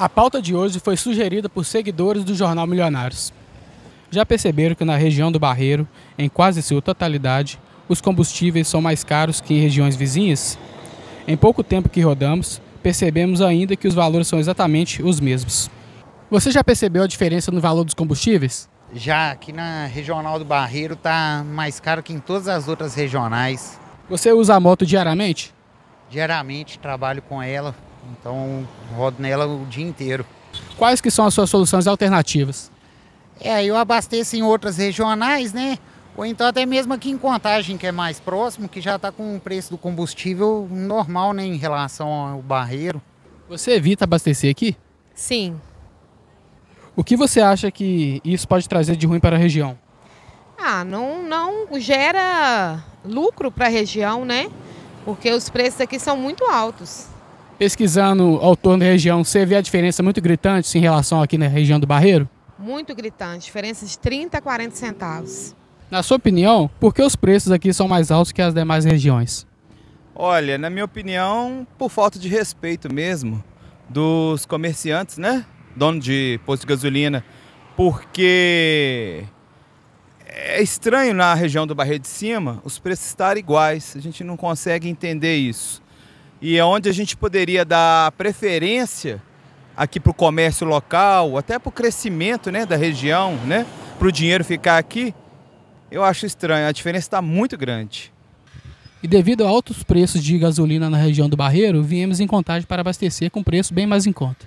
A pauta de hoje foi sugerida por seguidores do Jornal Milionários. Já perceberam que na região do Barreiro, em quase sua totalidade, os combustíveis são mais caros que em regiões vizinhas? Em pouco tempo que rodamos, percebemos ainda que os valores são exatamente os mesmos. Você já percebeu a diferença no valor dos combustíveis? Já aqui na regional do Barreiro tá mais caro que em todas as outras regionais. Você usa a moto diariamente? Diariamente trabalho com ela, então rodo nela o dia inteiro. Quais que são as suas soluções alternativas? É, eu abasteço em outras regionais, né? Ou então até mesmo aqui em Contagem, que é mais próximo, que já está com o preço do combustível normal, né, em relação ao barreiro. Você evita abastecer aqui? Sim. O que você acha que isso pode trazer de ruim para a região? Ah, não, não gera lucro para a região, né? Porque os preços aqui são muito altos. Pesquisando ao torno da região, você vê a diferença muito gritante em relação aqui na região do Barreiro? Muito gritante, diferença de 30 a 40 centavos. Na sua opinião, por que os preços aqui são mais altos que as demais regiões? Olha, na minha opinião, por falta de respeito mesmo dos comerciantes, né? Dono de posto de gasolina, porque é estranho na região do Barreiro de Cima os preços estarem iguais, a gente não consegue entender isso. E é onde a gente poderia dar preferência aqui para o comércio local, até para o crescimento né, da região, né, para o dinheiro ficar aqui, eu acho estranho. A diferença está muito grande. E devido a altos preços de gasolina na região do Barreiro, viemos em Contagem para abastecer com preço bem mais em conta.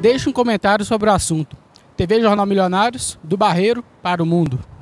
Deixe um comentário sobre o assunto. TV Jornal Milionários, do Barreiro para o Mundo.